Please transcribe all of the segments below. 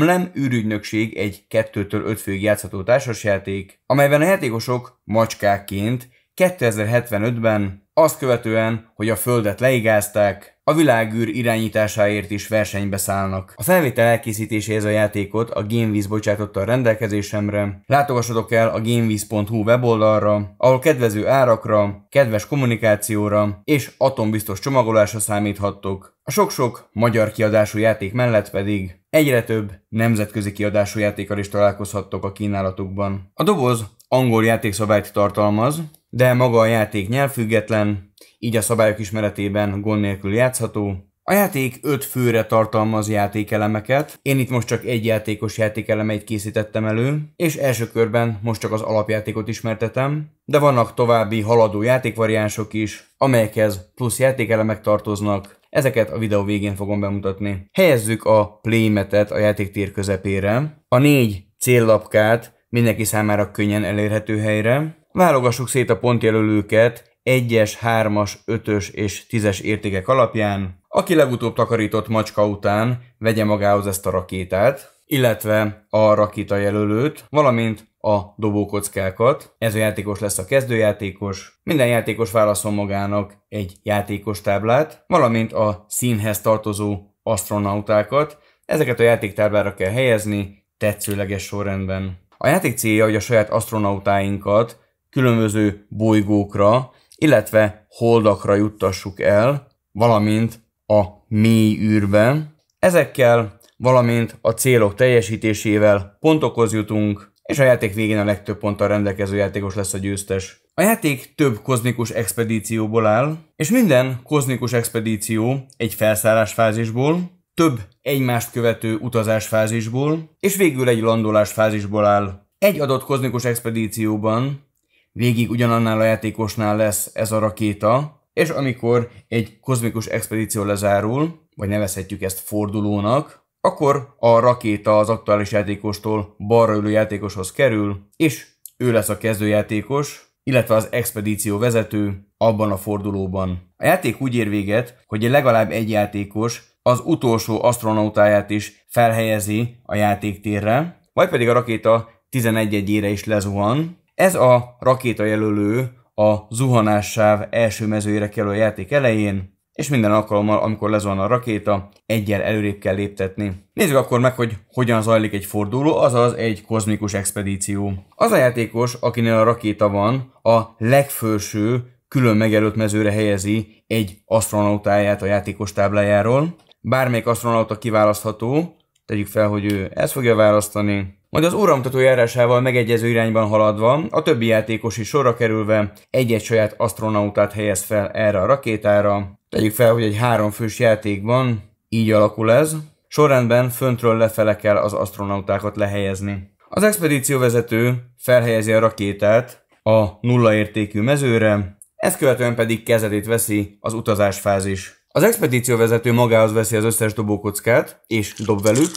A MLEM űrügynökség egy 2-től 5 főig játszható társasjáték, amelyben a játékosok macskákként 2075-ben azt követően, hogy a Földet leigázták, a világűr irányításáért is versenybe szállnak. A felvétel elkészítéséhez a játékot a GameWiz bocsátotta a rendelkezésemre. Látogassatok el a gamewiz.hu weboldalra, ahol kedvező árakra, kedves kommunikációra és atombiztos csomagolásra számíthattok. A sok-sok magyar kiadású játék mellett pedig egyre több nemzetközi kiadású játékkal is találkozhattok a kínálatokban. A doboz angol játékszabályt tartalmaz, de maga a játék nyelvfüggetlen, így a szabályok ismeretében gond nélkül játszható. A játék 5 főre tartalmaz játékelemeket, én itt most csak egy játékos játékelemeit készítettem elő, és első körben most csak az alapjátékot ismertetem, de vannak további haladó játékvariánsok is, amelyekhez plusz játékelemek tartoznak, Ezeket a videó végén fogom bemutatni. Helyezzük a playmetet a játéktér közepére, a négy céllapkát mindenki számára könnyen elérhető helyre, válogassuk szét a pontjelölőket 1-es, 3-as, 5-ös és 10-es értékek alapján. Aki legutóbb takarított macska után, vegye magához ezt a rakétát, illetve a rakéta jelölőt, valamint a dobókockákat. Ez a játékos lesz a kezdőjátékos. Minden játékos válaszol magának egy játékos táblát, valamint a színhez tartozó astronautákat. Ezeket a játéktáblára kell helyezni, tetszőleges sorrendben. A játék célja, hogy a saját astronautáinkat különböző bolygókra, illetve holdakra juttassuk el, valamint a mély űrbe. Ezekkel, valamint a célok teljesítésével pontokhoz jutunk, és a játék végén a legtöbb ponttal rendelkező játékos lesz a győztes. A játék több kozmikus expedícióból áll, és minden kozmikus expedíció egy felszállás fázisból, több egymást követő utazás fázisból, és végül egy landolás fázisból áll. Egy adott kozmikus expedícióban végig ugyanannál a játékosnál lesz ez a rakéta, és amikor egy kozmikus expedíció lezárul, vagy nevezhetjük ezt fordulónak, akkor a rakéta az aktuális játékostól balra ülő játékoshoz kerül, és ő lesz a kezdőjátékos, illetve az expedíció vezető abban a fordulóban. A játék úgy ér véget, hogy legalább egy játékos az utolsó astronautáját is felhelyezi a játéktérre, vagy pedig a rakéta 11 ére is lezuhan, ez a rakéta jelölő a zuhanássáv első mezőjére kell a játék elején, és minden alkalommal, amikor lezuhan a rakéta, egyel előrébb kell léptetni. Nézzük akkor meg, hogy hogyan zajlik egy forduló, azaz egy kozmikus expedíció. Az a játékos, akinél a rakéta van, a legfőső, külön megjelölt mezőre helyezi egy astronautáját a játékos táblájáról. Bármelyik astronauta kiválasztható, tegyük fel, hogy ő ezt fogja választani, majd az óramutató járásával megegyező irányban haladva, a többi játékos is sorra kerülve egy-egy saját astronautát helyez fel erre a rakétára. Tegyük fel, hogy egy háromfős játékban így alakul ez. Sorrendben föntről lefele kell az astronautákat lehelyezni. Az expedíció vezető felhelyezi a rakétát a nulla értékű mezőre, ezt követően pedig kezdetét veszi az utazás fázis. Az expedíció vezető magához veszi az összes dobókockát, és dob velük,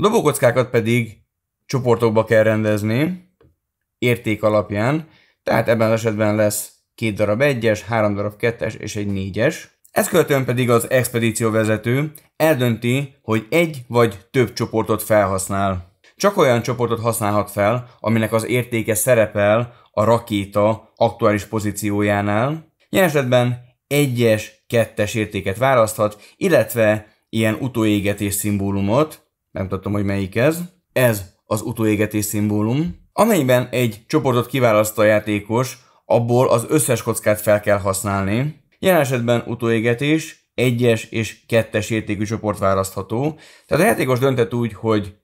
a dobókockákat pedig csoportokba kell rendezni, érték alapján, tehát ebben az esetben lesz két darab egyes, három darab kettes és egy négyes. Ezt követően pedig az expedíció vezető eldönti, hogy egy vagy több csoportot felhasznál. Csak olyan csoportot használhat fel, aminek az értéke szerepel a rakéta aktuális pozíciójánál. Ilyen esetben egyes, kettes értéket választhat, illetve ilyen utóégetés szimbólumot, tudtam, hogy melyik ez. Ez az utóégetés szimbólum, amelyben egy csoportot kiválaszt a játékos, abból az összes kockát fel kell használni. Jelen esetben utóégetés, egyes és kettes értékű csoport választható. Tehát a játékos döntett úgy, hogy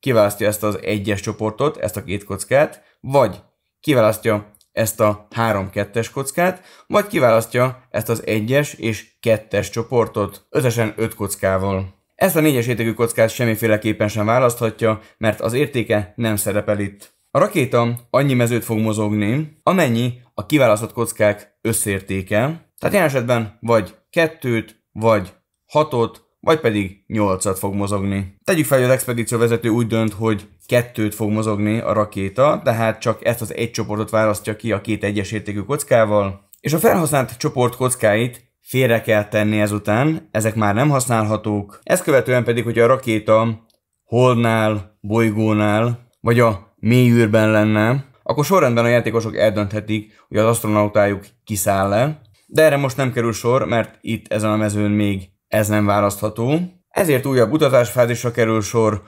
kiválasztja ezt az egyes csoportot, ezt a két kockát, vagy kiválasztja ezt a három kettes kockát, vagy kiválasztja ezt az egyes és kettes csoportot, összesen öt kockával. Ezt a négyes értékű kockát semmiféleképpen sem választhatja, mert az értéke nem szerepel itt. A rakéta annyi mezőt fog mozogni, amennyi a kiválasztott kockák összértéke, tehát ilyen esetben vagy kettőt, vagy hatot, vagy pedig nyolcat fog mozogni. Tegyük fel, hogy az expedíció vezető úgy dönt, hogy kettőt fog mozogni a rakéta, tehát csak ezt az egy csoportot választja ki a két egyes értékű kockával, és a felhasznált csoport kockáit félre kell tenni ezután, ezek már nem használhatók. Ezt követően pedig, hogy a rakéta holdnál, bolygónál, vagy a mélyűrben lenne, akkor sorrendben a játékosok eldönthetik, hogy az astronautájuk kiszáll le, de erre most nem kerül sor, mert itt ezen a mezőn még ez nem választható. Ezért újabb utazásfázisra kerül sor.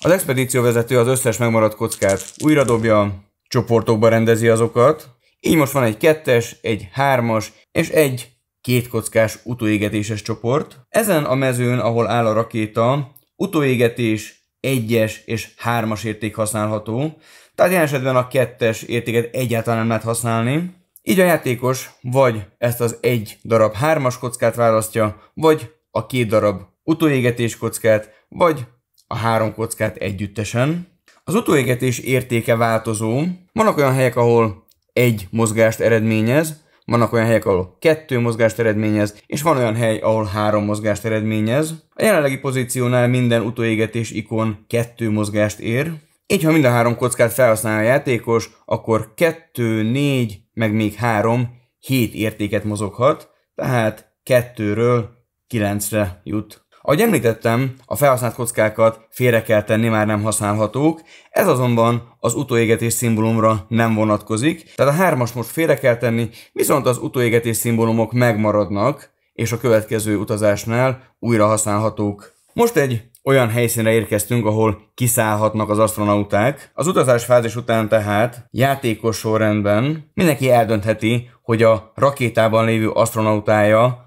Az expedícióvezető az összes megmaradt kockát újra dobja, csoportokba rendezi azokat. Így most van egy kettes, egy hármas és egy két kockás utóégetéses csoport. Ezen a mezőn, ahol áll a rakéta, utóégetés, egyes és hármas érték használható, tehát ilyen esetben a kettes értéket egyáltalán nem lehet használni. Így a játékos vagy ezt az egy darab hármas kockát választja, vagy a két darab utóégetés kockát, vagy a három kockát együttesen. Az utóégetés értéke változó. Vannak olyan helyek, ahol egy mozgást eredményez, vannak olyan helyek, ahol kettő mozgást eredményez, és van olyan hely, ahol három mozgást eredményez. A jelenlegi pozíciónál minden utóégetés ikon kettő mozgást ér. Így, ha mind a három kockát felhasználja a játékos, akkor kettő, négy, meg még három, hét értéket mozoghat, tehát kettőről kilencre jut. Ahogy említettem, a felhasznált kockákat félre kell tenni, már nem használhatók, ez azonban az utóégetés szimbólumra nem vonatkozik, tehát a hármas most félre kell tenni, viszont az utóégetés szimbólumok megmaradnak, és a következő utazásnál újra használhatók. Most egy olyan helyszínre érkeztünk, ahol kiszállhatnak az astronauták. Az utazás fázis után tehát játékos sorrendben mindenki eldöntheti, hogy a rakétában lévő astronautája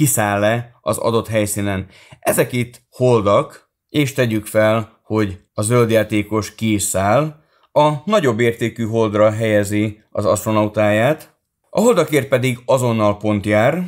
kiszáll-e az adott helyszínen. Ezek itt holdak, és tegyük fel, hogy a zöld játékos a nagyobb értékű holdra helyezi az astronautáját, a holdakért pedig azonnal pont jár,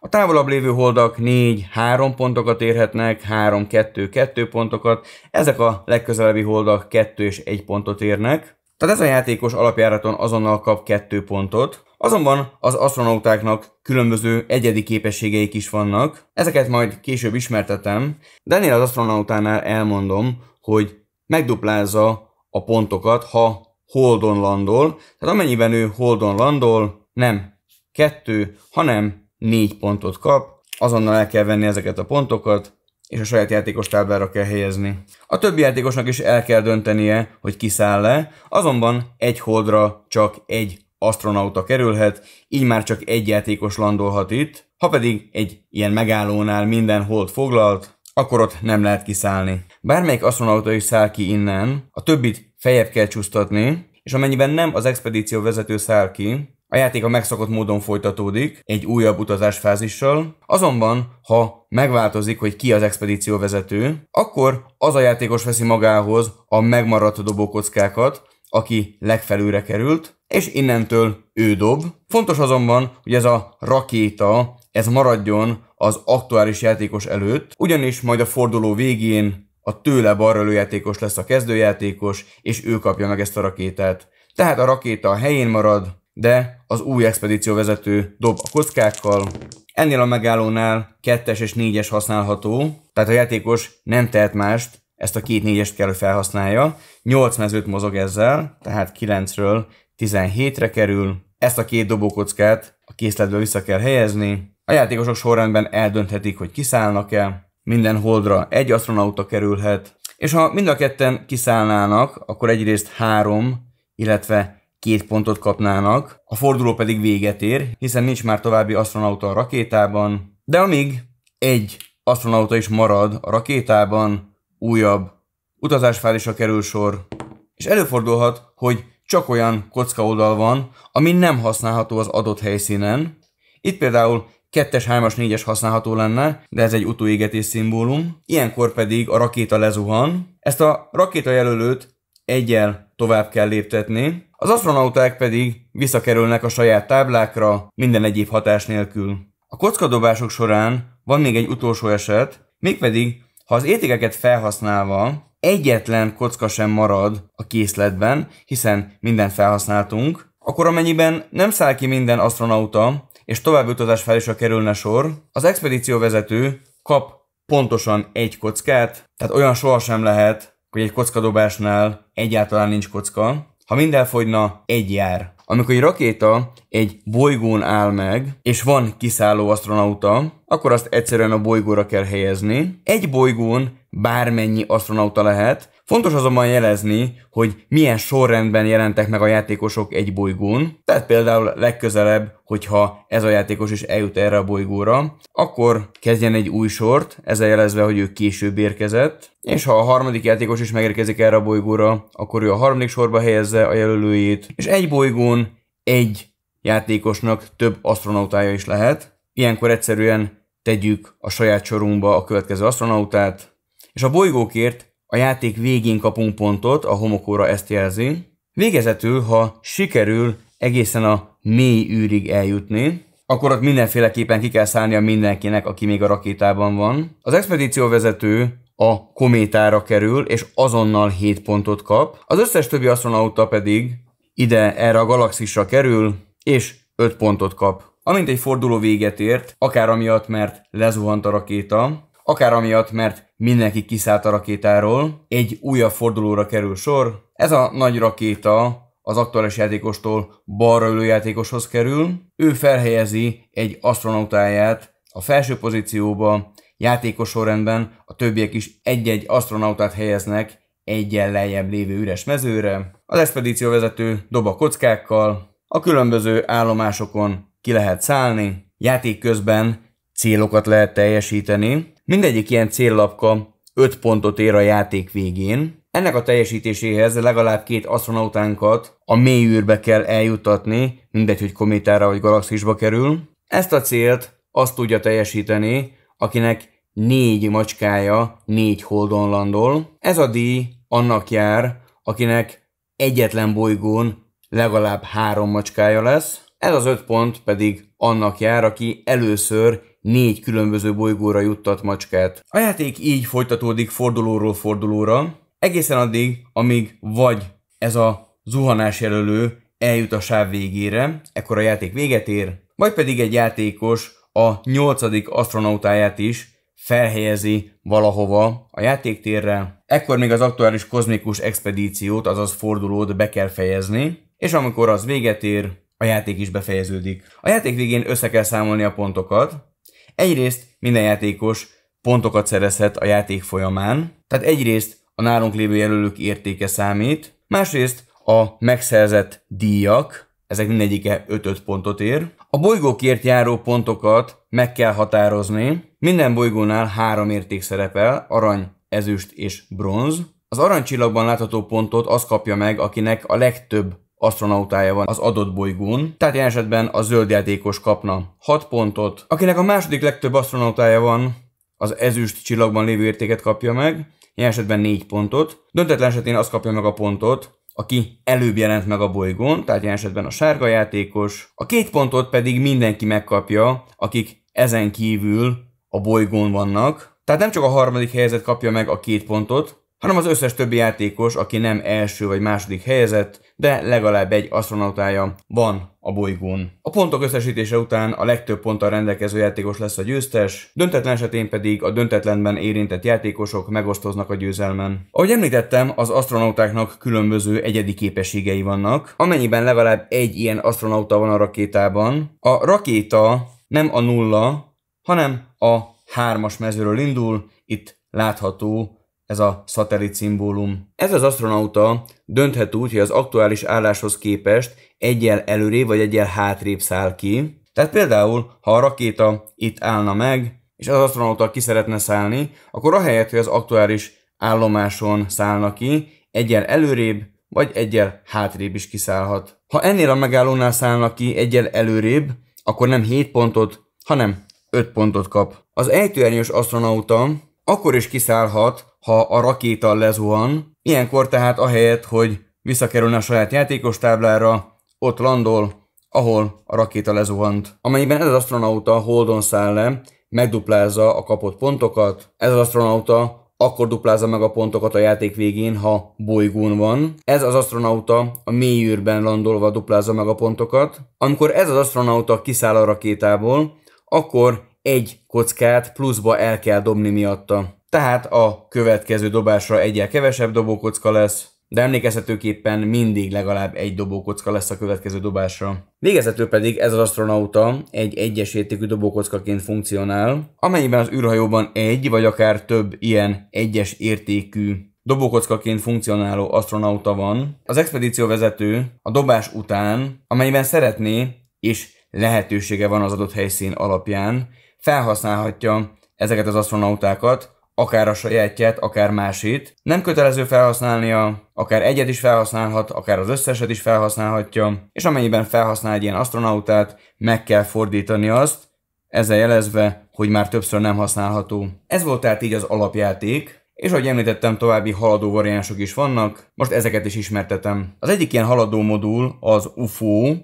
a távolabb lévő holdak 4-3 pontokat érhetnek, 3-2-2 pontokat, ezek a legközelebbi holdak 2 és 1 pontot érnek. Tehát ez a játékos alapjáraton azonnal kap 2 pontot, Azonban az astronautáknak különböző egyedi képességeik is vannak, ezeket majd később ismertetem, de ennél az astronautánál elmondom, hogy megduplázza a pontokat, ha holdon landol, tehát amennyiben ő holdon landol, nem kettő, hanem négy pontot kap, azonnal el kell venni ezeket a pontokat, és a saját játékos táblára kell helyezni. A többi játékosnak is el kell döntenie, hogy kiszáll le, azonban egy holdra csak egy astronauta kerülhet, így már csak egy játékos landolhat itt, ha pedig egy ilyen megállónál minden hold foglalt, akkor ott nem lehet kiszállni. Bármelyik astronauta is száll ki innen, a többit fejebb kell csúsztatni, és amennyiben nem az expedíció vezető száll ki, a játék a megszokott módon folytatódik, egy újabb utazásfázissal, azonban, ha megváltozik, hogy ki az expedíció vezető, akkor az a játékos veszi magához a megmaradt dobókockákat, aki legfelülre került, és innentől ő dob. Fontos azonban, hogy ez a rakéta, ez maradjon az aktuális játékos előtt, ugyanis majd a forduló végén a tőle balra játékos lesz a kezdőjátékos, és ő kapja meg ezt a rakétát. Tehát a rakéta a helyén marad, de az új expedíció vezető dob a kockákkal. Ennél a megállónál kettes és négyes használható, tehát a játékos nem tehet mást, ezt a két négyest kell, hogy felhasználja. 8 mezőt mozog ezzel, tehát 9-ről 17-re kerül. Ezt a két dobókockát a készletbe vissza kell helyezni. A játékosok sorrendben eldönthetik, hogy kiszállnak-e. Minden holdra egy astronauta kerülhet. És ha mind a ketten kiszállnának, akkor egyrészt három, illetve két pontot kapnának, a forduló pedig véget ér, hiszen nincs már további astronauta a rakétában, de amíg egy astronauta is marad a rakétában, újabb utazásfázisra kerül sor, és előfordulhat, hogy csak olyan kocka oldal van, ami nem használható az adott helyszínen. Itt például 2-es, 3-as, 4-es használható lenne, de ez egy utóégetés szimbólum. Ilyenkor pedig a rakéta lezuhan. Ezt a rakéta jelölőt egyel tovább kell léptetni, az astronauták pedig visszakerülnek a saját táblákra minden egyéb hatás nélkül. A kockadobások során van még egy utolsó eset, mégpedig, ha az értékeket felhasználva egyetlen kocka sem marad a készletben, hiszen mindent felhasználtunk, akkor amennyiben nem száll ki minden astronauta, és további utazás felésre kerülne sor, az expedíció vezető kap pontosan egy kockát, tehát olyan sohasem lehet, hogy egy kockadobásnál egyáltalán nincs kocka. Ha mind elfogyna, egy jár. Amikor egy rakéta egy bolygón áll meg, és van kiszálló astronauta, akkor azt egyszerűen a bolygóra kell helyezni. Egy bolygón bármennyi astronauta lehet, Fontos azonban jelezni, hogy milyen sorrendben jelentek meg a játékosok egy bolygón. Tehát például legközelebb, hogyha ez a játékos is eljut erre a bolygóra, akkor kezdjen egy új sort, ezzel jelezve, hogy ő később érkezett, és ha a harmadik játékos is megérkezik erre a bolygóra, akkor ő a harmadik sorba helyezze a jelölőjét, és egy bolygón egy játékosnak több astronautája is lehet. Ilyenkor egyszerűen tegyük a saját sorunkba a következő astronautát, és a bolygókért a játék végén kapunk pontot, a homokóra ezt jelzi. Végezetül, ha sikerül egészen a mély űrig eljutni, akkor ott mindenféleképpen ki kell szállnia mindenkinek, aki még a rakétában van. Az expedíció vezető a kométára kerül, és azonnal 7 pontot kap. Az összes többi astronauta pedig ide erre a galaxisra kerül, és 5 pontot kap. Amint egy forduló véget ért, akár amiatt, mert lezuhant a rakéta, akár amiatt, mert mindenki kiszállt a rakétáról, egy újabb fordulóra kerül sor. Ez a nagy rakéta az aktuális játékostól balra ülő játékoshoz kerül. Ő felhelyezi egy astronautáját a felső pozícióba, játékos sorrendben a többiek is egy-egy astronautát helyeznek egyen lejjebb lévő üres mezőre. Az expedíció vezető dob a kockákkal, a különböző állomásokon ki lehet szállni, játék közben célokat lehet teljesíteni, Mindegyik ilyen céllapka 5 pontot ér a játék végén. Ennek a teljesítéséhez legalább két astronautánkat a mély űrbe kell eljutatni, mindegy, hogy kométára vagy galaxisba kerül. Ezt a célt azt tudja teljesíteni, akinek négy macskája négy holdon landol. Ez a díj annak jár, akinek egyetlen bolygón legalább három macskája lesz. Ez az öt pont pedig annak jár, aki először négy különböző bolygóra juttat macskát. A játék így folytatódik fordulóról fordulóra, egészen addig, amíg vagy ez a zuhanás jelölő eljut a sáv végére, ekkor a játék véget ér, vagy pedig egy játékos a nyolcadik astronautáját is felhelyezi valahova a játéktérre, ekkor még az aktuális kozmikus expedíciót, azaz fordulót be kell fejezni, és amikor az véget ér, a játék is befejeződik. A játék végén össze kell számolni a pontokat, Egyrészt minden játékos pontokat szerezhet a játék folyamán, tehát egyrészt a nálunk lévő jelölők értéke számít, másrészt a megszerzett díjak, ezek mindegyike 5-5 pontot ér. A bolygókért járó pontokat meg kell határozni, minden bolygónál három érték szerepel, arany, ezüst és bronz. Az aranycsillagban látható pontot az kapja meg, akinek a legtöbb astronautája van az adott bolygón, tehát ilyen esetben a zöld játékos kapna 6 pontot, akinek a második legtöbb astronautája van, az ezüst csillagban lévő értéket kapja meg, ilyen esetben 4 pontot, döntetlen esetén az kapja meg a pontot, aki előbb jelent meg a bolygón, tehát ilyen esetben a sárga játékos, a két pontot pedig mindenki megkapja, akik ezen kívül a bolygón vannak, tehát nem csak a harmadik helyzet kapja meg a két pontot, hanem az összes többi játékos, aki nem első vagy második helyezett, de legalább egy astronautája van a bolygón. A pontok összesítése után a legtöbb ponttal rendelkező játékos lesz a győztes, döntetlen esetén pedig a döntetlenben érintett játékosok megosztoznak a győzelmen. Ahogy említettem, az astronautáknak különböző egyedi képességei vannak. Amennyiben legalább egy ilyen astronauta van a rakétában, a rakéta nem a nulla, hanem a hármas mezőről indul, itt látható ez a szatellit szimbólum. Ez az astronauta dönthet úgy, hogy az aktuális álláshoz képest egyel előrébb vagy egyel hátrébb száll ki. Tehát például, ha a rakéta itt állna meg, és az astronauta ki szeretne szállni, akkor ahelyett, hogy az aktuális állomáson szállna ki, egyel előrébb vagy egyel hátrébb is kiszállhat. Ha ennél a megállónál szállnak ki egyel előrébb, akkor nem 7 pontot, hanem 5 pontot kap. Az ejtőernyős astronauta akkor is kiszállhat, ha a rakéta lezuhan. Ilyenkor tehát ahelyett, hogy visszakerülne a saját játékos táblára, ott landol, ahol a rakéta lezuhant. Amennyiben ez az astronauta holdon száll le, megduplázza a kapott pontokat. Ez az astronauta akkor duplázza meg a pontokat a játék végén, ha bolygón van. Ez az astronauta a mély űrben landolva duplázza meg a pontokat. Amikor ez az astronauta kiszáll a rakétából, akkor egy kockát pluszba el kell dobni miatta tehát a következő dobásra egyel kevesebb dobókocka lesz, de emlékezhetőképpen mindig legalább egy dobókocka lesz a következő dobásra. Végezetül pedig ez az astronauta egy egyes értékű dobókockaként funkcionál, amennyiben az űrhajóban egy vagy akár több ilyen egyes értékű dobókockaként funkcionáló astronauta van. Az expedíció vezető a dobás után, amelyben szeretné és lehetősége van az adott helyszín alapján, felhasználhatja ezeket az astronautákat, akár a sajátját, akár másét. Nem kötelező felhasználnia, akár egyet is felhasználhat, akár az összeset is felhasználhatja, és amennyiben felhasznál egy ilyen astronautát, meg kell fordítani azt, ezzel jelezve, hogy már többször nem használható. Ez volt tehát így az alapjáték, és ahogy említettem, további haladó variánsok is vannak, most ezeket is ismertetem. Az egyik ilyen haladó modul az UFO.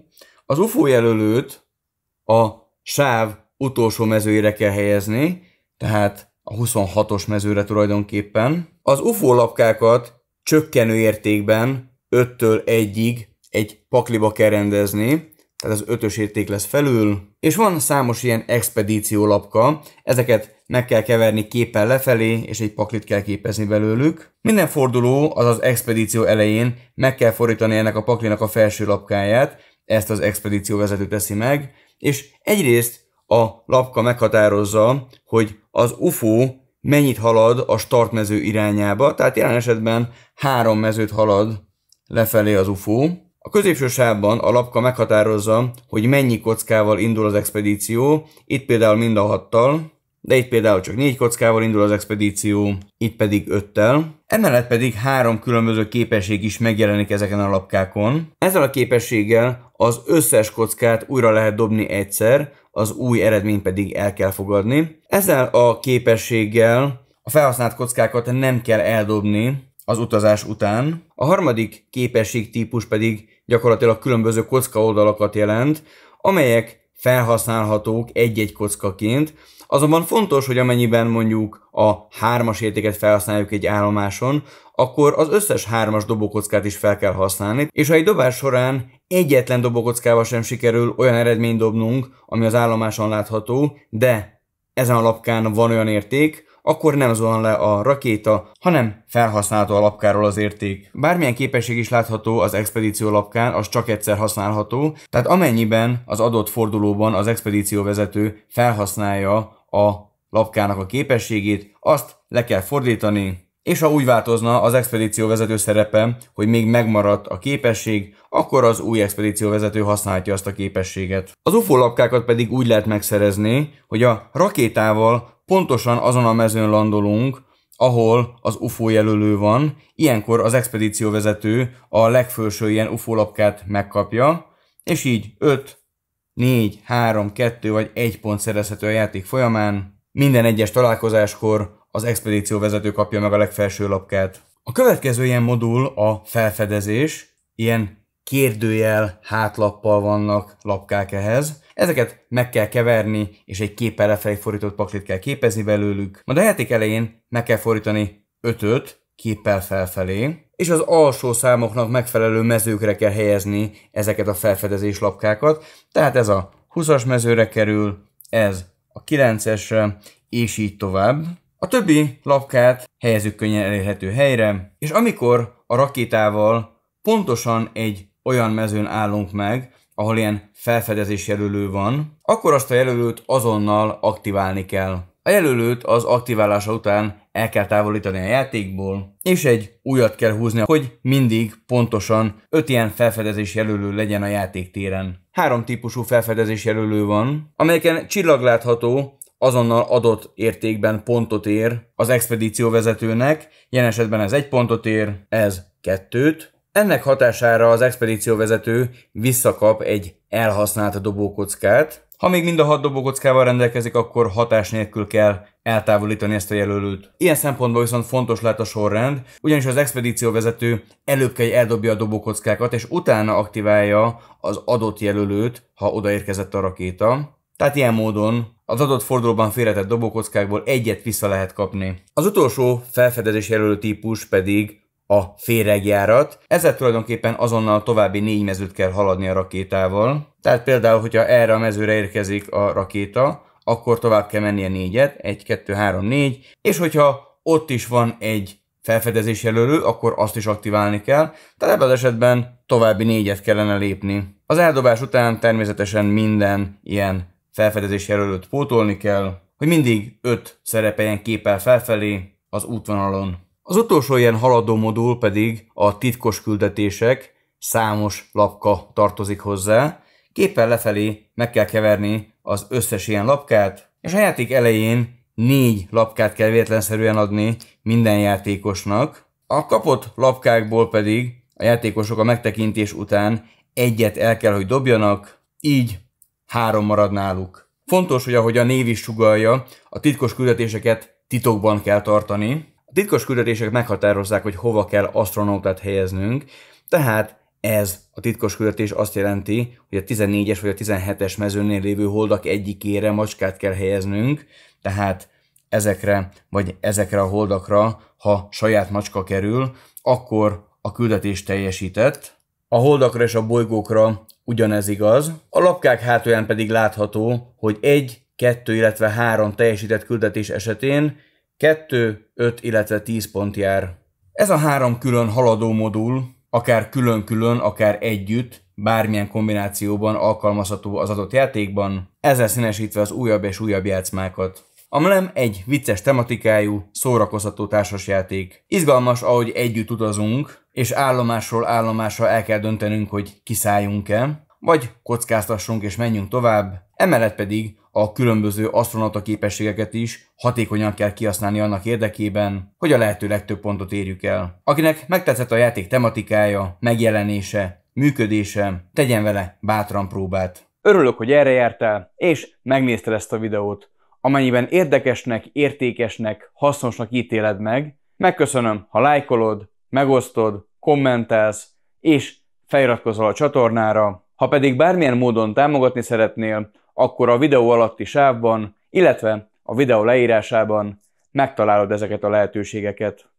Az UFO jelölőt a sáv utolsó mezőjére kell helyezni, tehát a 26-os mezőre tulajdonképpen. Az UFO lapkákat csökkenő értékben 5-től 1-ig egy pakliba kell rendezni, tehát az ötös érték lesz felül, és van számos ilyen expedíció lapka, ezeket meg kell keverni képen lefelé, és egy paklit kell képezni belőlük. Minden forduló, az az expedíció elején meg kell fordítani ennek a paklinak a felső lapkáját, ezt az expedíció vezető teszi meg, és egyrészt a lapka meghatározza, hogy az UFO mennyit halad a startmező irányába, tehát jelen esetben három mezőt halad lefelé az UFO. A középső sávban a lapka meghatározza, hogy mennyi kockával indul az expedíció, itt például mind a hattal, de itt például csak négy kockával indul az expedíció, itt pedig öttel. Emellett pedig három különböző képesség is megjelenik ezeken a lapkákon. Ezzel a képességgel az összes kockát újra lehet dobni egyszer, az új eredményt pedig el kell fogadni. Ezzel a képességgel a felhasznált kockákat nem kell eldobni az utazás után. A harmadik képességtípus pedig gyakorlatilag különböző kocka oldalakat jelent, amelyek felhasználhatók egy-egy kockaként, Azonban fontos, hogy amennyiben mondjuk a hármas értéket felhasználjuk egy állomáson, akkor az összes hármas dobókockát is fel kell használni, és ha egy dobás során egyetlen dobókockával sem sikerül olyan eredményt dobnunk, ami az állomáson látható, de ezen a lapkán van olyan érték, akkor nem zuhan le a rakéta, hanem felhasználható a lapkáról az érték. Bármilyen képesség is látható az expedíció lapkán, az csak egyszer használható, tehát amennyiben az adott fordulóban az expedíció vezető felhasználja a lapkának a képességét, azt le kell fordítani, és ha úgy változna az expedíció vezető szerepe, hogy még megmaradt a képesség, akkor az új expedíció vezető használhatja azt a képességet. Az UFO lapkákat pedig úgy lehet megszerezni, hogy a rakétával pontosan azon a mezőn landolunk, ahol az UFO jelölő van, ilyenkor az expedíció vezető a legfőső ilyen UFO lapkát megkapja, és így 5, 4, 3, 2 vagy 1 pont szerezhető a játék folyamán. Minden egyes találkozáskor az expedíció vezető kapja meg a legfelső lapkát. A következő ilyen modul a felfedezés, ilyen kérdőjel hátlappal vannak lapkák ehhez. Ezeket meg kell keverni, és egy képpel lefelé fordított paklit kell képezni belőlük. Majd a játék elején meg kell fordítani 5-öt képpel felfelé, és az alsó számoknak megfelelő mezőkre kell helyezni ezeket a felfedezés lapkákat. Tehát ez a 20-as mezőre kerül, ez a 9-esre, és így tovább. A többi lapkát helyezzük könnyen elérhető helyre, és amikor a rakétával pontosan egy olyan mezőn állunk meg, ahol ilyen felfedezés jelölő van, akkor azt a jelölőt azonnal aktiválni kell. A jelölőt az aktiválása után el kell távolítani a játékból, és egy újat kell húzni, hogy mindig pontosan 5 ilyen felfedezés jelölő legyen a játéktéren. Három típusú felfedezés jelölő van, amelyeken csillag látható, azonnal adott értékben pontot ér az expedíció vezetőnek, jelen esetben ez egy pontot ér, ez kettőt. Ennek hatására az expedíció vezető visszakap egy elhasznált dobókockát. Ha még mind a hat dobókockával rendelkezik, akkor hatás nélkül kell eltávolítani ezt a jelölőt. Ilyen szempontból viszont fontos lehet a sorrend, ugyanis az expedíció vezető előbb kell eldobja a dobókockákat, és utána aktiválja az adott jelölőt, ha odaérkezett a rakéta. Tehát ilyen módon az adott fordulóban félretett dobókockákból egyet vissza lehet kapni. Az utolsó felfedezés jelölő típus pedig a féregjárat. Ezzel tulajdonképpen azonnal további négy mezőt kell haladni a rakétával. Tehát például, hogyha erre a mezőre érkezik a rakéta, akkor tovább kell mennie négyet, egy, kettő, három, négy, és hogyha ott is van egy felfedezés jelölő, akkor azt is aktiválni kell, tehát ebben az esetben további négyet kellene lépni. Az eldobás után természetesen minden ilyen felfedezés jelölőt pótolni kell, hogy mindig öt szerepeljen képel felfelé az útvonalon. Az utolsó ilyen haladó modul pedig a titkos küldetések, számos lapka tartozik hozzá. Képpel lefelé meg kell keverni az összes ilyen lapkát, és a játék elején négy lapkát kell véletlenszerűen adni minden játékosnak. A kapott lapkákból pedig a játékosok a megtekintés után egyet el kell, hogy dobjanak, így három marad náluk. Fontos, hogy ahogy a név is sugalja, a titkos küldetéseket titokban kell tartani. Titkos küldetések meghatározzák, hogy hova kell astronautát helyeznünk, tehát ez a titkos küldetés azt jelenti, hogy a 14-es vagy a 17-es mezőnél lévő holdak egyikére macskát kell helyeznünk, tehát ezekre vagy ezekre a holdakra, ha saját macska kerül, akkor a küldetés teljesített. A holdakra és a bolygókra ugyanez igaz. A lapkák hátulján pedig látható, hogy egy, kettő, illetve három teljesített küldetés esetén 2, 5, illetve 10 pont jár. Ez a három külön haladó modul, akár külön-külön, akár együtt, bármilyen kombinációban alkalmazható az adott játékban, ezzel színesítve az újabb és újabb játszmákat. A Mlem egy vicces tematikájú, szórakoztató társasjáték. Izgalmas, ahogy együtt utazunk, és állomásról állomásra el kell döntenünk, hogy kiszálljunk-e, vagy kockáztassunk és menjünk tovább, emellett pedig a különböző astronauta képességeket is hatékonyan kell kihasználni annak érdekében, hogy a lehető legtöbb pontot érjük el. Akinek megtetszett a játék tematikája, megjelenése, működése, tegyen vele bátran próbát. Örülök, hogy erre jártál, és megnézted ezt a videót. Amennyiben érdekesnek, értékesnek, hasznosnak ítéled meg, megköszönöm, ha lájkolod, megosztod, kommentelsz, és feliratkozol a csatornára. Ha pedig bármilyen módon támogatni szeretnél, akkor a videó alatti sávban, illetve a videó leírásában megtalálod ezeket a lehetőségeket.